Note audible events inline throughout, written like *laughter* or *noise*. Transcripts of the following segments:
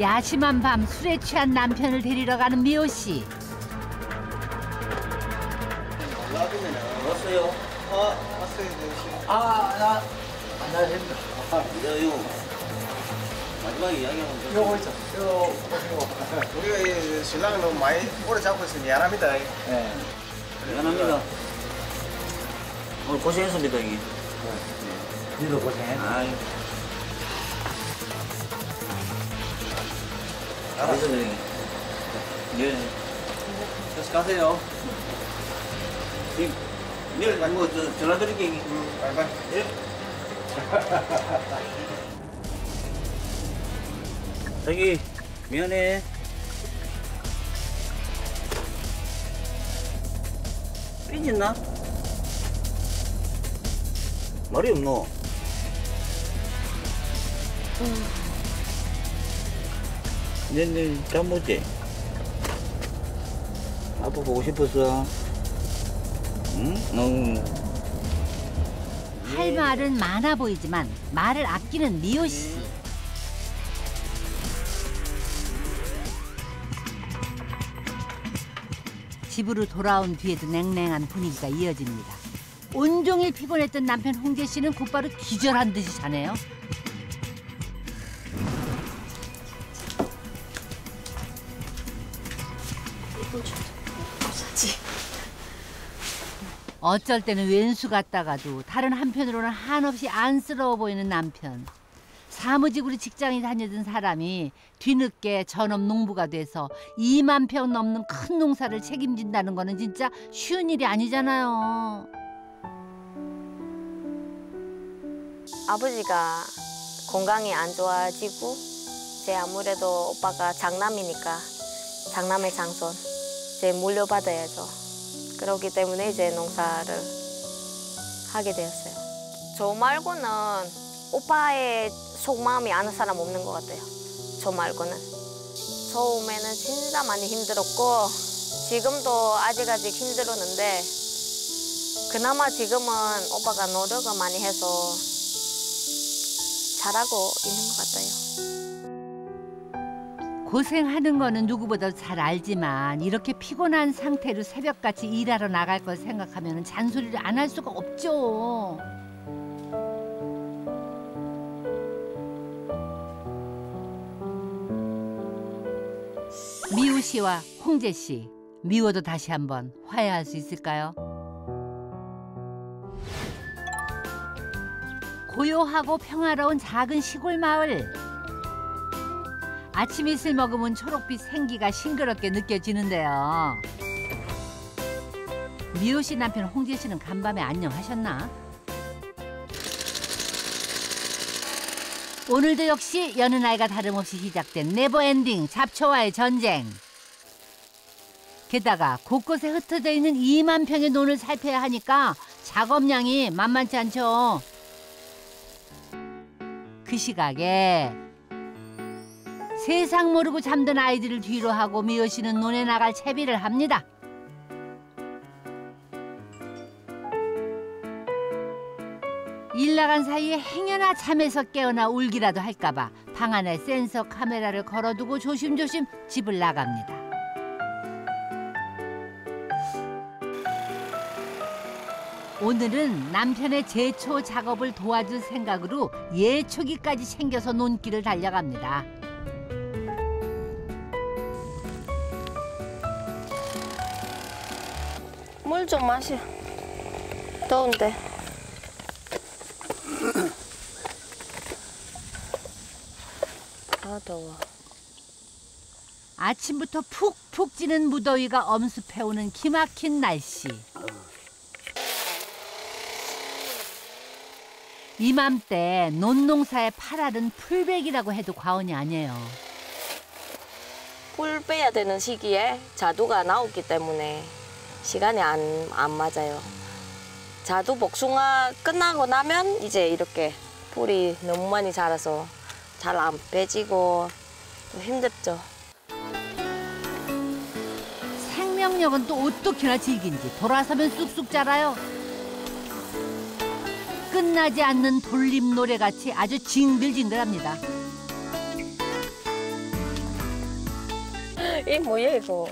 야심한 밤 술에 취한 남편을 데리러 가는 미호 씨. 왔어요? 아, 왔어요, 이제. 아, 나, 나 됩니다. 아, 이거, 마지막에 이야기하면. 우리가 이 신랑을 너무 많이 오래 잡고 있으면 미안합니다. 네. 미안합니다. 오늘 고생했습니다, 형님. 니도 고생해. 아이. 알았어, 형님. 예. 다시 가세요. 님, 내일 뭐, 저, 전화 드릴게요. 음, 바이바이. 예. *laughs* 자기 미안해. 삐졌나? 말이 없노? 내, 내, 잠못지? 아빠 보고 싶었어. 응? 응. 할 말은 많아 보이지만 말을 아끼는 미호 씨. 집으로 돌아온 뒤에도 냉랭한 분위기가 이어집니다. 온종일 피곤했던 남편 홍재 씨는 곧바로 기절한 듯이 자네요. 어쩔 때는 왼수 같다가도 다른 한편으로는 한없이 안쓰러워 보이는 남편. 사무직으로 직장에 다니던 사람이 뒤늦게 전업 농부가 돼서 2만 평 넘는 큰 농사를 책임진다는 거는 진짜 쉬운 일이 아니잖아요. 아버지가 건강이 안 좋아지고 제 아무래도 오빠가 장남이니까 장남의 장손 제 물려받아야죠. 그렇기 때문에 이제 농사를 하게 되었어요. 저 말고는 오빠의 속마음이 아는 사람 없는 것 같아요. 저 말고는. 처음에는 진짜 많이 힘들었고 지금도 아직 아직 힘들었는데 그나마 지금은 오빠가 노력을 많이 해서 잘하고 있는 것 같아요. 고생하는 거는 누구보다 잘 알지만 이렇게 피곤한 상태로 새벽같이 일하러 나갈 걸 생각하면 잔소리를 안 할 수가 없죠. 미우 씨와 홍재 씨 미워도 다시 한번 화해할 수 있을까요? 고요하고 평화로운 작은 시골 마을. 아침 이슬 머금은 초록빛 생기가 싱그럽게 느껴지는데요. 미호 씨 남편 홍재 씨는 간밤에 안녕하셨나? 오늘도 역시 여느 날과 다름없이 시작된 never ending 잡초와의 전쟁. 게다가 곳곳에 흩어져 있는 2만 평의 논을 살펴야 하니까 작업량이 만만치 않죠. 그 시각에 세상 모르고 잠든 아이들을 뒤로 하고 미호 씨는 논에 나갈 채비를 합니다. 일 나간 사이에 행여나 잠에서 깨어나 울기라도 할까봐 방 안에 센서 카메라를 걸어두고 조심조심 집을 나갑니다. 오늘은 남편의 제초 작업을 도와줄 생각으로 예초기까지 챙겨서 논길을 달려갑니다. 물좀 마셔. 더운데. 아 더워. 아침부터 푹푹 찌는 무더위가 엄습해오는 기막힌 날씨. 이맘때 논농사의 팔알은 풀백이라고 해도 과언이 아니에요. 꿀 빼야 되는 시기에 자두가 나오기 때문에 시간이 안, 안 맞아요. 자두 복숭아 끝나고 나면 이제 이렇게 풀이 너무 많이 자라서 잘 안 빼지고 좀 힘들죠. 생명력은 또 어떻게나 질긴지 돌아서면 쑥쑥 자라요. 끝나지 않는 돌림 노래같이 아주 징글징글합니다. 이 뭐야 이거?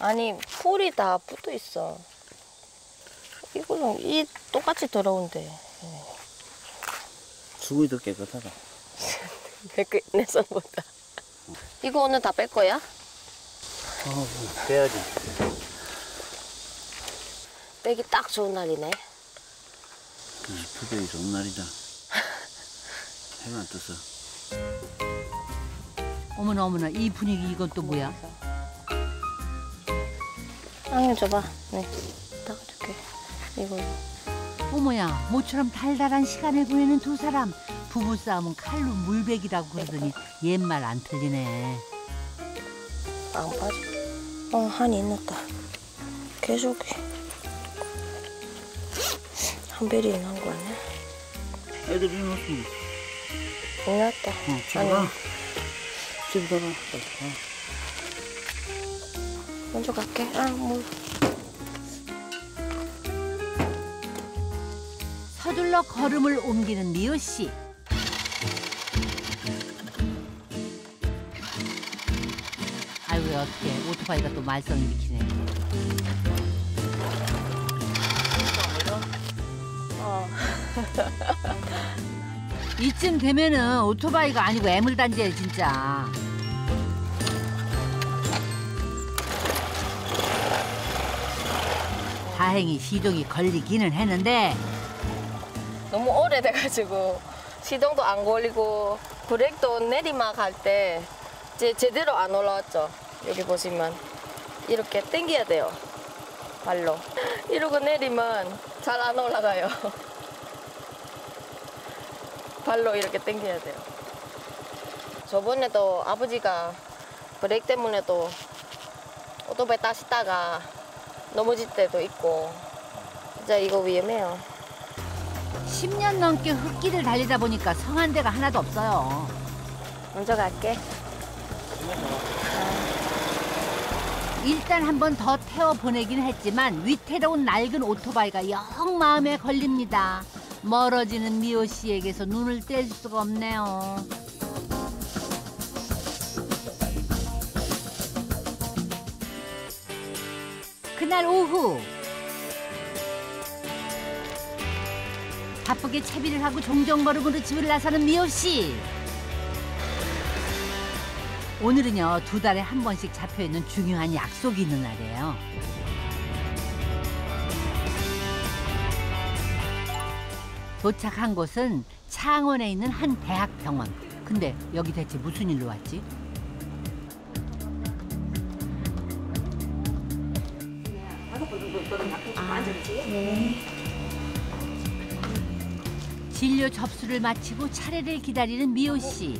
아니 풀이 다 붙어 있어. 이거는 이 똑같이 더러운데 수국이 더 깨끗하다. *laughs* 내내 내 손보다. 이거 오늘 다 뺄 거야? 어, 빼야지. 빼기 딱 좋은 날이네. 투대기 좋은 날이다. *laughs* 해가 안 떴어. 어머나 어머나 이 분위기 이건 또 뭐야? 앙 줘봐. 네, 닦아줄게. 이거 어머야 모처럼 달달한 시간을 보내는 두 사람 부부싸움은 칼로 물베기라고 그러더니 옛말 안 틀리네 안 빠져. 어 한이 있었다. 계속 한 별이 있는 거 아니야? 애들이 넣었으면 있었다. 어, 집에 가. 집에 가라. 먼저 갈게. 아 물. 서둘러 걸음을 옮기는 미호 씨. 아이고 어떻게 오토바이가 또 말썽 일으키네. 어. *laughs* 이쯤 되면은 오토바이가 아니고 애물단지야 진짜. 다행히 시동이 걸리기는 했는데 너무 오래돼가지고 시동도 안 걸리고 브레이크도 내리막 할 때 이제 제대로 안 올라왔죠. 여기 보시면 이렇게 당겨야 돼요. 발로. *laughs* 이러고 내리면 잘 안 올라가요. *laughs* 발로 이렇게 당겨야 돼요. 저번에도 아버지가 브레이크 때문에 또 오토바이 타시다가 넘어질 때도 있고 진짜 이거 위험해요. 10년 넘게 흙길을 달리다 보니까 성한 데가 하나도 없어요. 먼저 갈게. 일단 한 번 더 태워 보내긴 했지만 위태로운 낡은 오토바이가 영 마음에 걸립니다. 멀어지는 미호 씨에게서 눈을 뗄 수가 없네요. 그날 오후 바쁘게 채비를 하고 종종 걸음으로 집을 나서는 미호 씨. 오늘은요 두 달에 한 번씩 잡혀 있는 중요한 약속이 있는 날이에요. 도착한 곳은 창원에 있는 한 대학병원. 근데 여기 대체 무슨 일로 왔지? 진료 접수를 마치고 차례를 기다리는 미호 씨.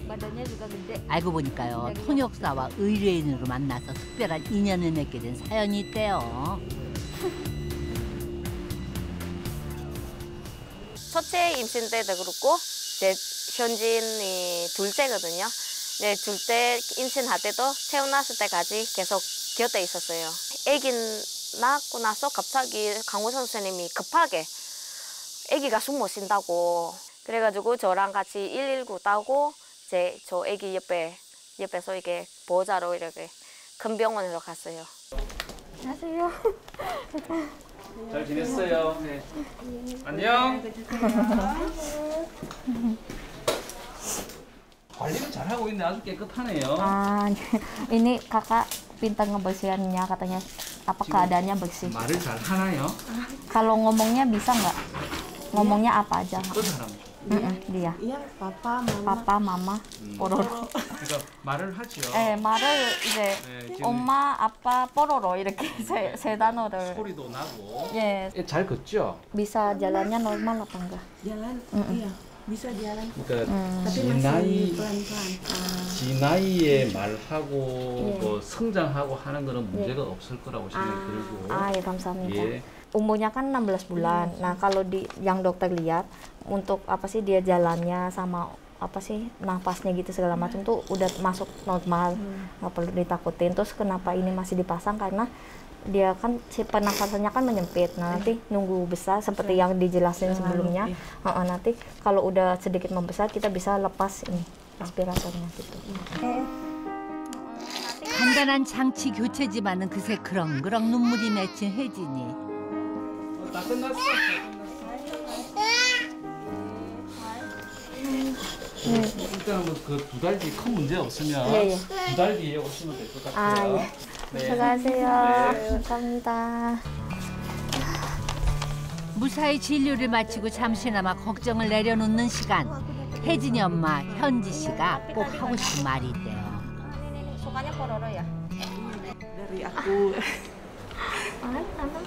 알고 보니까요 통역사와 의뢰인으로 만나서 특별한 인연을 맺게 된 사연이 있대요. *laughs* 첫째 임신 때도 그렇고 제 현진이 둘째거든요. 네, 둘째 임신할 때도 태어났을 때까지 계속 곁에 있었어요. 아기 낳고 나서 갑자기 강호 선생님이 급하게 아기가 숨 못 쉰다고 그래가지고 저랑 같이 119 따고 제 저 아기 옆에 옆에서 이게 보호자로 이렇게 큰 병원으로 갔어요. 잘 지냈어요? 네. 안녕. 관리는 잘 하고 있네. 아주 깨끗하네요. Ah, ini kakak pintar ngebersihannya katanya. Apa keadaannya bersih? 말을 잘 하나요? Kalau ngomongnya bisa nggak? Ngomongnya apa aja? 어떤 사람? Mm-mm, dia. Iya, papa, mama. Papa, mama, pororo. 그러니까 말을 하죠. Eh, 말을 이제 네, 지금 엄마, 아빠, 뽀로로 이렇게 세, 세 단어를. 소리도 나고. 예, 예, 잘 걷죠? bisa jalannya normal apa enggak? Jalan, iya, bisa jalan. 그러니까 Tapi 지 masih 나이 pelan-pelan. Ah, 지 나이에 말하고 예. 뭐 성장하고 하는 거는 문제가 없을 거라고 생각이 Ah, 들고. ah ya 감사합니다. 예. Umurnya kan 16 bulan. Nah, kalau di yang dokter lihat untuk apa sih dia jalannya sama apa sih nafasnya gitu segala macam tuh udah masuk normal nggak perlu ditakutin terus kenapa ini masih dipasang karena dia kan si pernafasannya kan menyempit nah nanti nunggu besar seperti yang dijelasin sebelumnya Heeh, nanti kalau udah sedikit membesar kita bisa lepas ini aspiratornya gitu 간단한 장치 교체지만은 그새 그렁그렁 눈물이 맺힌 혜진이. 어, 다 끝났어. 일단은 뭐그두 달 뒤 큰 문제 없으면 예, 예. 두 달 뒤에 오시면 될 것 아, 같아요. 예. 네. 네. 감사합니다. 무사히 진료를 마치고 잠시나마 걱정을 내려놓는 시간. 혜진이 엄마 현지 씨가 꼭 하고 싶은 말이 있대요. Sukanya pororo ya? Dari aku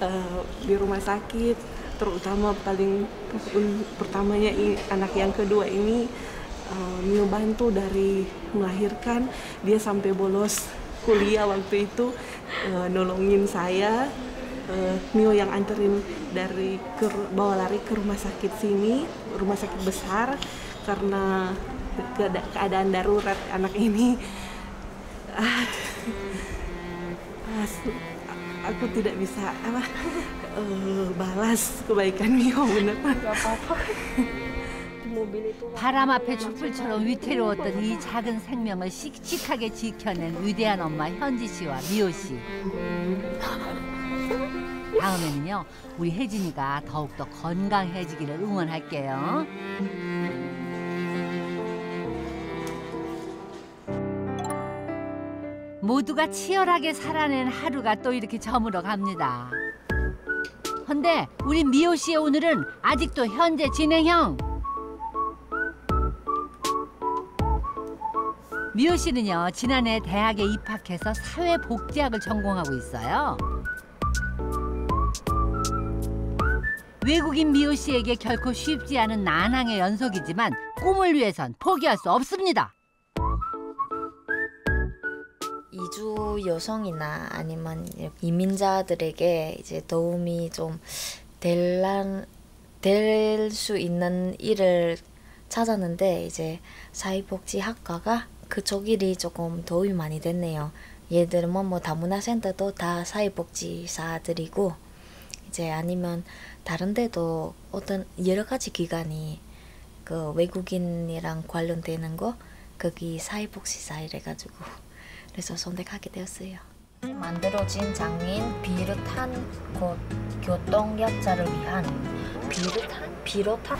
eh, di rumah sakit, terutama paling pertamanya i- anak yang kedua ini eh, Mio bantu dari melahirkan dia sampai bolos kuliah waktu itu eh, nolongin saya Eh, Mio yang anterin dari ke, bawa lari ke rumah sakit sini rumah sakit besar karena keada- keadaan darurat anak ini. Ah, aku tidak bisa apa eh, balas kebaikan Mio mobil itu 바람 앞에 촛불처럼 위태로웠던 이 작은 생명을 씩씩하게 지켜낸 위대한 엄마 현지 씨와 미호 씨. 다음에는요, 우리 혜진이가 더욱더 건강해지기를 응원할게요. 모두가 치열하게 살아낸 하루가 또 이렇게 저물어 갑니다. 헌데 우리 미호 씨의 오늘은 아직도 현재 진행형. 미호 씨는요 지난해 대학에 입학해서 사회복지학을 전공하고 있어요. 외국인 미호 씨에게 결코 쉽지 않은 난항의 연속이지만 꿈을 위해선 포기할 수 없습니다. 이주 여성이나 아니면 이민자들에게 이제 도움이 좀 될란 될 수 있는 일을 찾았는데 이제 사회복지학과가 그쪽 일이 조금 도움이 많이 됐네요. 들면 뭐 다문화센터도 다 사회복지사들이고 이제 아니면 다른 데도 어떤 여러 가지 기관이 그 외국인이랑 관련되는 거 거기 사회복지사 이래가지고 그래서 선택하게 되었어요. 만들어진 장인 비롯한 곧 교통약자를 위한 비롯한 비롯한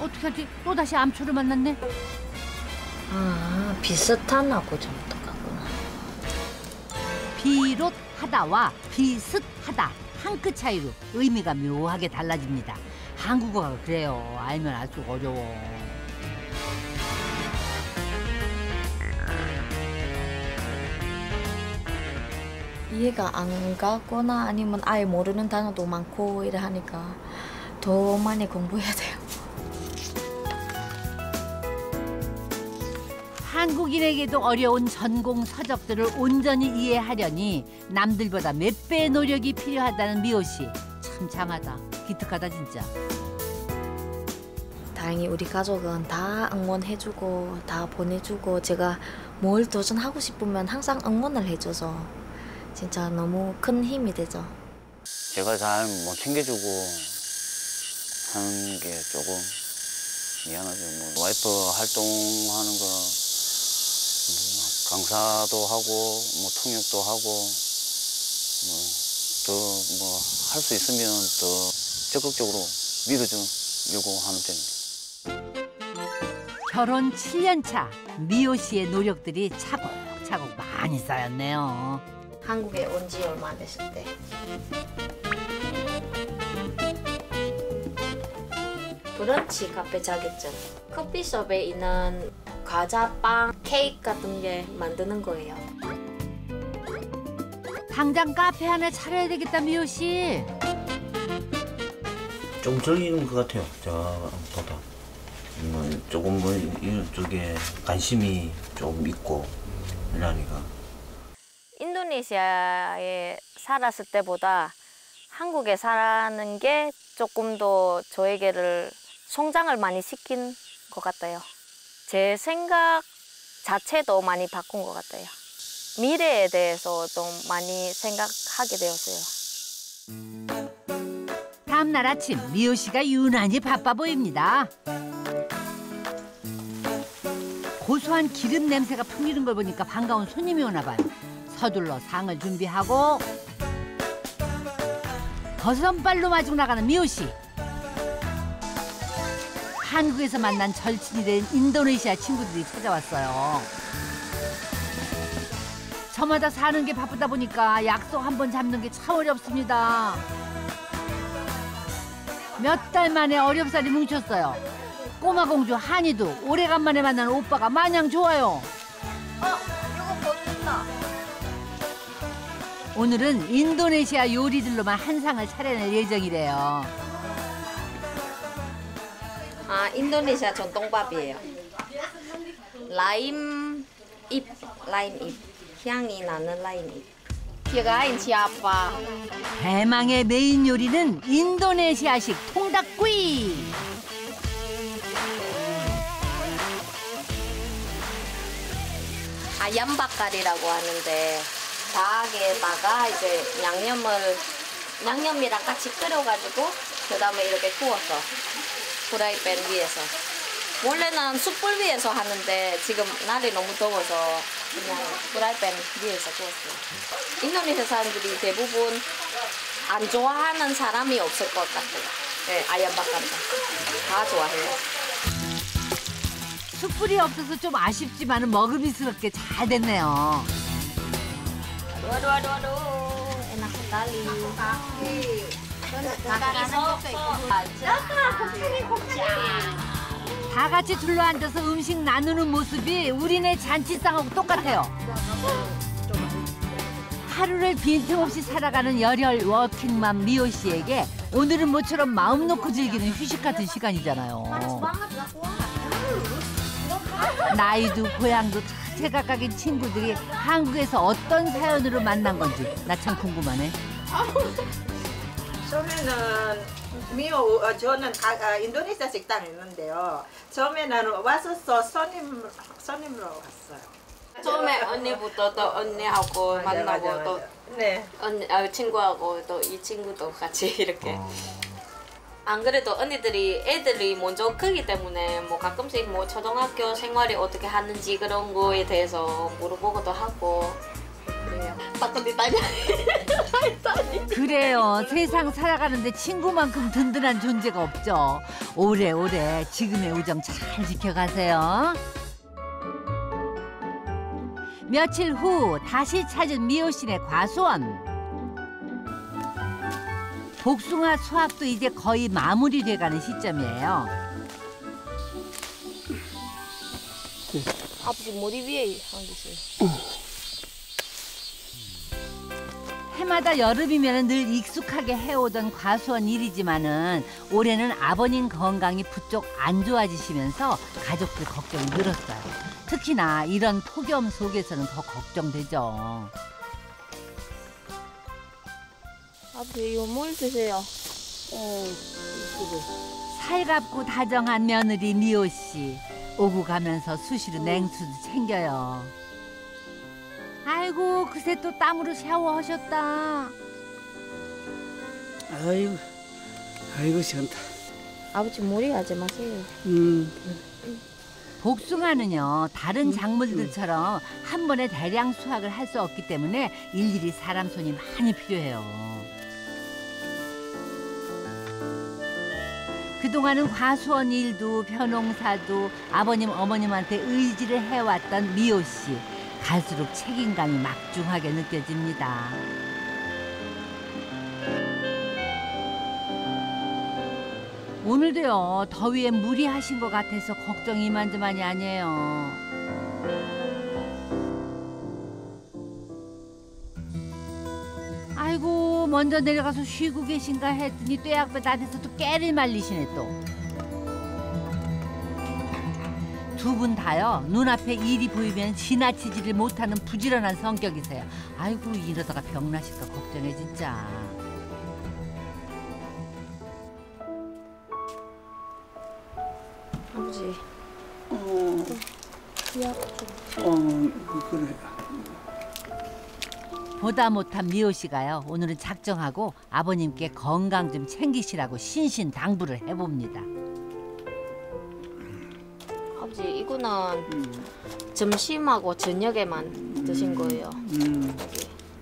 어떻게 하지? 또 다시 암초를 만났네. 아 비슷한 하고 좀 똑같구나. 비롯하다와 비슷하다 한 끗 차이로 의미가 묘하게 달라집니다. 한국어가 그래요. 알면 알수록 어려워. 이해가 안 가거나 아니면 아예 모르는 단어도 많고 이래 하니까 더 많이 공부해야 돼요. 한국인에게도 어려운 전공 서적들을 온전히 이해하려니 남들보다 몇 배의 노력이 필요하다는 미호 씨. 참 장하다. 기특하다 진짜. 다행히 우리 가족은 다 응원해주고 다 보내주고 제가 뭘 도전하고 싶으면 항상 응원을 해줘서 진짜 너무 큰 힘이 되죠. 제가 잘 못 챙겨주고 하는 게 조금 미안하죠. 뭐 와이프 활동하는 거뭐 강사도 하고 뭐 통역도 하고 뭐 더 뭐 할 수 있으면 더 적극적으로 믿어주려고 하는 편입니다. 결혼 7년 차 미호 씨의 노력들이 차곡차곡 많이 쌓였네요. 한국에 온 지 얼마 안 됐을 때. 브런치 카페 자격증. 커피숍에 있는 과자, 빵, 케이크 같은 게 만드는 거예요. 당장 카페 하나 차려야 되겠다 미호 씨. 좀 즐기는 것 같아요. 저보다. 음, 조금 뭐 이쪽에 관심이 좀 있고 이러니까. 인도네시아에 살았을 때보다 한국에 사는 게 조금 더 저에게를 성장을 많이 시킨 것 같아요. 제 생각 자체도 많이 바꾼 것 같아요. 미래에 대해서 좀 많이 생각하게 되었어요. 다음 날 아침 미호 씨가 유난히 바빠 보입니다. 고소한 기름 냄새가 풍기는 걸 보니까 반가운 손님이 오나 봐요. 서둘러 상을 준비하고 버선발로 마중 나가는 미호 씨. 한국에서 만난 절친이 된 인도네시아 친구들이 찾아왔어요. 저마다 사는 게 바쁘다 보니까 약속 한 번 잡는 게 참 어렵습니다. 몇 달 만에 어렵사리 뭉쳤어요. 꼬마 공주 한이도 오래간만에 만난 오빠가 마냥 좋아요. 오늘은 인도네시아 요리들로만 한 상을 차려낼 예정이래요. 아 인도네시아 전통밥이에요. 라임 잎, 라임 잎. 향이 나는 라임 잎. Kirain siapa? 대망의 메인 요리는 인도네시아식 통닭구이. 아얌 바kar이라고 하는데 닭에다가 이제 양념을 양념이랑 같이 끓여가지고 그 다음에 이렇게 구워서 프라이팬 위에서 원래는 숯불 위에서 하는데 지금 날이 너무 더워서 그냥 프라이팬 위에서 구웠어요. 인도네시아 사람들이 대부분 안 좋아하는 사람이 없을 것 같아요. 네, 아얌 바kar은 다 좋아해요. 숯불이 없어서 좀 아쉽지만 먹음이스럽게 잘 됐네요. Enak sekali. Kaki sok, sok. 다 같이 둘러앉아서 음식 나누는 모습이 우리네 잔치상하고 똑같아요. 하루를 빈틈없이 살아가는 열혈 워킹맘 미호 씨에게 오늘은 모처럼 마음 놓고 즐기는 휴식 같은 시간이잖아요. 나이도 고향도 제각각인 친구들이 한국에서 어떤 사연으로 만난 건지 나 참 궁금하네. 처음에는 미호 어, 저는 가, 아, 인도네시아 식당에 있는데요. 처음에는 왔었어 손님 손님으로 왔어요. 처음에 언니부터 또 언니하고 맞아, 만나고 맞아, 또 맞아. 네. 언니 아, 친구하고 또 이 친구도 같이 *laughs* 이렇게 안 그래도 언니들이 애들이 먼저 크기 때문에 뭐 가끔씩 뭐 초등학교 생활이 어떻게 하는지 그런 거에 대해서 물어보고도 하고 그래요. 바꾸디 따냐? 그래요. 세상 살아가는데 친구만큼 든든한 존재가 없죠. 오래오래 지금의 우정 잘 지켜가세요. 며칠 후 다시 찾은 미호 씨네 과수원. 복숭아 수확도 이제 거의 마무리돼가는 시점이에요. 아버지 머리 위에 한 개씩. 해마다 여름이면 늘 익숙하게 해오던 과수원 일이지만은 올해는 아버님 건강이 부쩍 안 좋아지시면서 가족들 걱정이 늘었어요. 특히나 이런 폭염 속에서는 더 걱정되죠. 아버지 이거 물 드세요. 살갑고 다정한 며느리 미호 씨 오고 가면서 수시로 냉수도 챙겨요. 아이고 그새 또 땀으로 샤워하셨다. 아이고, 아이고 시원다. 아버지 머리 하지 마세요. 음, 복숭아는요 다른 작물들처럼 한 번에 대량 수확을 할 수 없기 때문에 일일이 사람 손이 많이 필요해요. 그동안은 과수원 일도 벼농사도 아버님 어머님한테 의지를 해왔던 미호 씨 갈수록 책임감이 막중하게 느껴집니다. 오늘도요 더위에 무리하신 것 같아서 걱정이 이만저만이 아니에요. 아이고 먼저 내려가서 쉬고 계신가 했더니 떼약볕 안에서 또 깨를 말리시네 또. 두 분 다요 눈앞에 일이 보이면 지나치지를 못하는 부지런한 성격이세요. 아이고 이러다가 병나실까 걱정해 진짜. 아버지 어, 약 어, 그래. 보다 못한 미호 씨가요 오늘은 작정하고 아버님께 건강 좀 챙기시라고 신신당부를 해봅니다. 이거는 점심하고 저녁에만 드신 거예요. 음,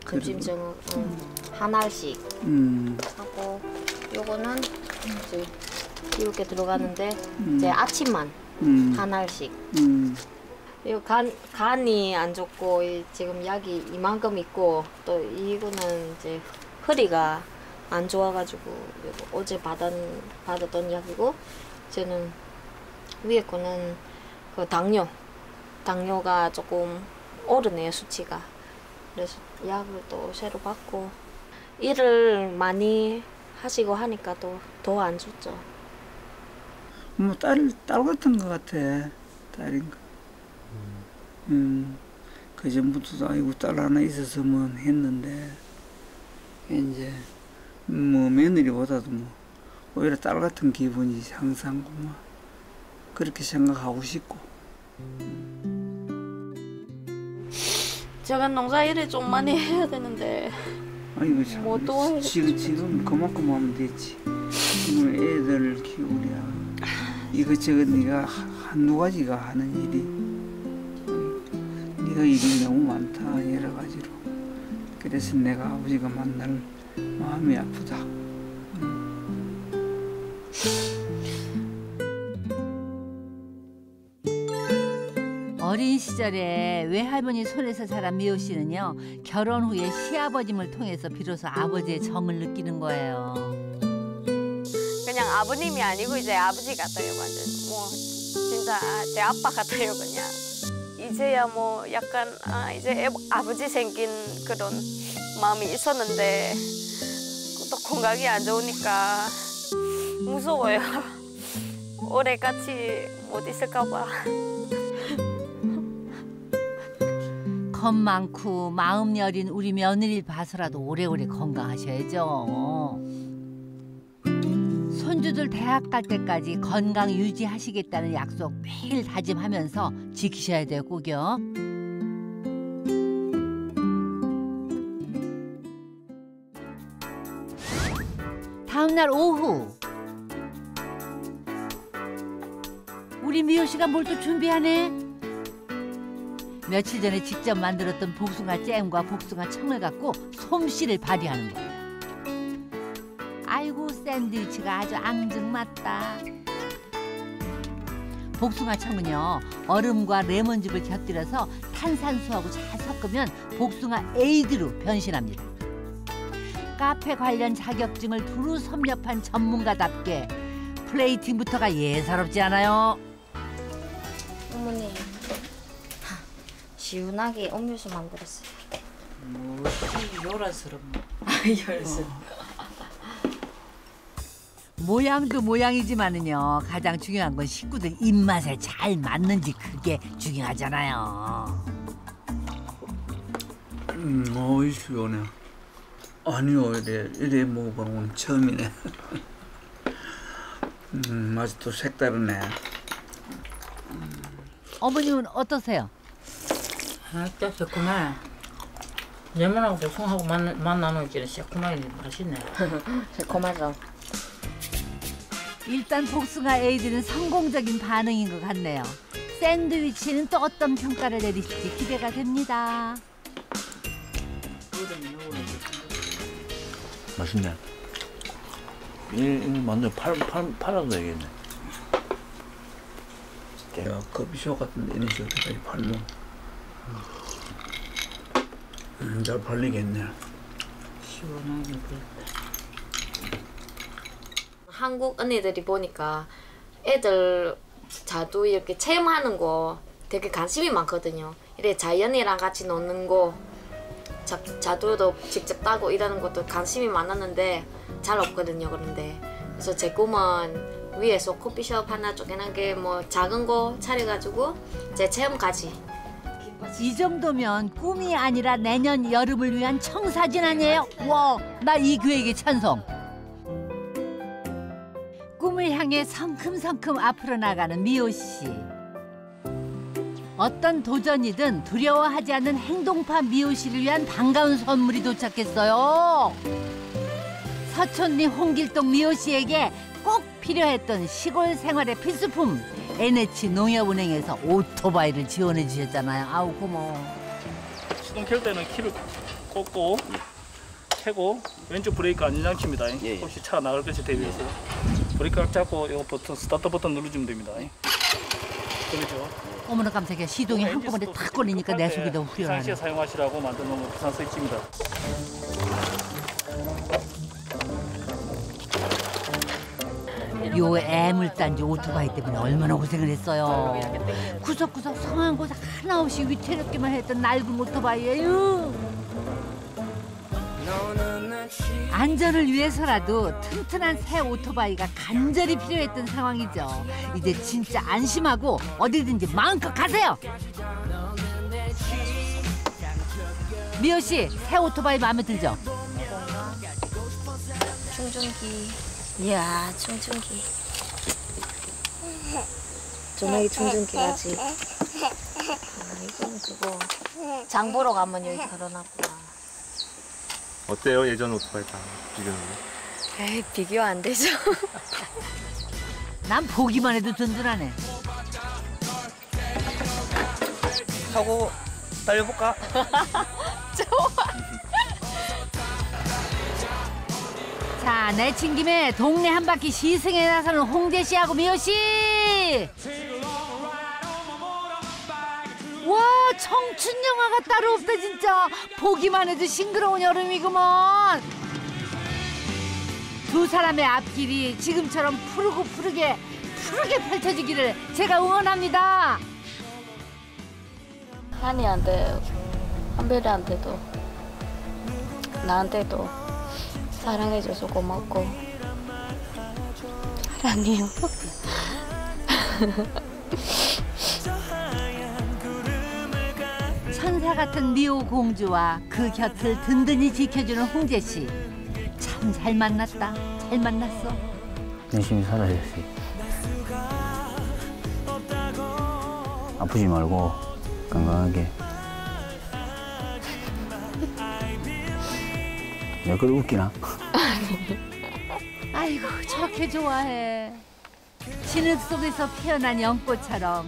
점심 저녁 음, 한 알씩 음, 하고 요거는 이렇게 들어가는데 음. 이제 아침만 음, 한 알씩. 음, 이거 간 간이 안 좋고 이 지금 약이 이만큼 있고 또 이거는 이제 허리가 안 좋아가지고 어제 받은 받았던 약이고 저는 위에 거는 그 당뇨 당뇨가 조금 오르네요 수치가 그래서 약을 또 새로 받고 일을 많이 하시고 하니까 또 더 안 좋죠. 뭐 딸, 딸 같은 것 같아. 딸인가. 음, 그 전부터도 아이고 딸 하나 있었으면 했는데, 이제, 뭐 며느리보다도 뭐, 오히려 딸 같은 기분이 항상 뭐, 그렇게 생각하고 싶고. 제가 농사 일을 좀 많이 해야 되는데 참. 뭐또 지금, 지금 그만큼 하면 되지. 뭐 애들 키우랴. 이것저것 네가 하- 한두 가지가 하는 일이. 네가 일이 너무 많다, 여러 가지로. 그래서 내가 아버지가 만날 마음이 아프다. 어린 시절에 외할머니 손에서 자란 미호 씨는요 결혼 후에 시아버님을 통해서 비로소 아버지의 정을 느끼는 거예요. 그냥 아버님이 아니고 이제 아버지 같아요 완전. 뭐 진짜 제 아빠 같아요 그냥. 이제야 뭐 약간 아 이제 애- 아버지 생긴 그런 마음이 있었는데 또 건강이 안 좋으니까 무서워요. *laughs* 오래 같이 못 있을까 봐 겁 많고 마음 여린 우리 며느리를 봐서라도 오래오래 건강하셔야죠. 손주들 대학 갈 때까지 건강 유지하시겠다는 약속 매일 다짐하면서 지키셔야 돼요, 꼭요. 다음 날 오후 우리 미호 씨가 뭘 또 준비하네. 며칠 전에 직접 만들었던 복숭아 잼과 복숭아 청을 갖고 솜씨를 발휘하는 거예요. 아이고 샌드위치가 아주 앙증맞다. 복숭아 청은요 얼음과 레몬즙을 곁들여서 탄산수하고 잘 섞으면 복숭아 에이드로 변신합니다. 카페 관련 자격증을 두루 섭렵한 전문가답게 플레이팅부터가 예사롭지 않아요. 어머니 시원하게 음료수 만들었어요. 뭐지 요란스럽네. 요란스럽. 모양도 모양이지만은요 가장 중요한 건 식구들 입맛에 잘 맞는지 그게 중요하잖아요. 음, 어이, 시원해. 아니요, 이래, 이래 먹어보는 건 처음이네. *laughs* 음, 맛이 또 색다르네. 어머님은 어떠세요? 아, 진짜 새콤해. 레몬하고 복숭아하고 맛, 맛 나누기는 새콤하게 맛있네. *laughs* 새콤하죠. 일단 복숭아 에이드는 성공적인 반응인 것 같네요. 샌드위치는 또 어떤 평가를 내리실지 기대가 됩니다. 맛있네. 이, 이 완전 팔, 팔, 팔아도 되겠네. 야, 커피숍 같은 데는 저기까지 팔면 음, 잘 팔리겠네. 시원하게 그랬다. 한국 언니들이 보니까 애들 자두 이렇게 체험하는 거 되게 관심이 많거든요. 이래 자연이랑 같이 노는 거, 자, 자두도 직접 따고 이러는 것도 관심이 많았는데 잘 없거든요. 그런데 그래서 제 꿈은 위에서 커피숍 하나 쪼개나게 뭐 작은 거 차려가지고 제 체험까지 이 정도면 꿈이 아니라 내년 여름을 위한 청사진 아니에요? 와, 나 이 계획에 찬성. 꿈을 향해 성큼성큼 앞으로 나가는 미호 씨. 어떤 도전이든 두려워하지 않는 행동파 미호 씨를 위한 반가운 선물이 도착했어요. 서촌리 홍길동 미호 씨에게 꼭 필요했던 시골 생활의 필수품 NH 농협은행에서 오토바이를 지원해 주셨잖아요. 아우 고마워. 시동 켤 때는 키를 꽂고 켜고 왼쪽 브레이크 안전장치입니다. 혹시 차가 나갈 것에 대비해서 브레이크 꽉 잡고 이 버튼 스타트 버튼 눌러주면 됩니다. 그렇죠. 어머나 깜짝이야. 시동이 한꺼번에 탁 걸리니까 내 속이 더 후련하네. 평상시에 사용하시라고 만든 놈은 부산 스위치입니다. 요 애물단지 오토바이 때문에 얼마나 고생을 했어요. 구석구석 성한 곳 하나 없이 위태롭게만 했던 낡은 오토바이예요. 안전을 위해서라도 튼튼한 새 오토바이가 간절히 필요했던 상황이죠. 이제 진짜 안심하고 어디든지 마음껏 가세요. 미호 씨, 새 오토바이 마음에 들죠? 충전기. 이야. 조명이 충전기까지. 아, 이거는 그거. 장 보러 가면 여기 걸어놨구나. 어때요 예전 오토바이랑 비교는? 에이, 비교 안 되죠. *laughs* 난 보기만 해도 든든하네. 타고 달려볼까? *laughs* 자, 내친 김에 동네 한 바퀴 시승에 나서는 홍재 씨하고 미호 씨. 와, 청춘 영화가 따로 없다 진짜. 보기만 해도 싱그러운 여름이구먼. 두 사람의 앞길이 지금처럼 푸르고 푸르게 푸르게 펼쳐지기를 제가 응원합니다. 한이한테, 한별이한테도, 나한테도 사랑해줘서 고맙고, 사랑해요. *laughs* 천사 같은 미호 공주와 그 곁을 든든히 지켜주는 홍재 씨. 참 잘 만났다. 잘 만났어. 열심히 살아야지. 아프지 말고 건강하게. *laughs* 내가 그걸 웃기나? *laughs* 아이고 저렇게 좋아해. 진흙 속에서 피어난 연꽃처럼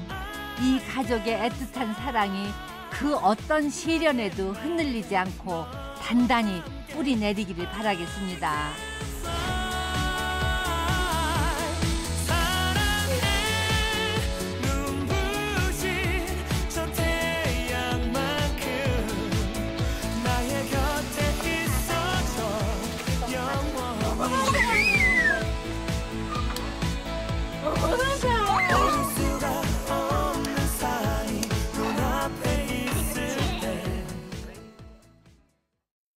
이 가족의 애틋한 사랑이 그 어떤 시련에도 흔들리지 않고 단단히 뿌리 내리기를 바라겠습니다.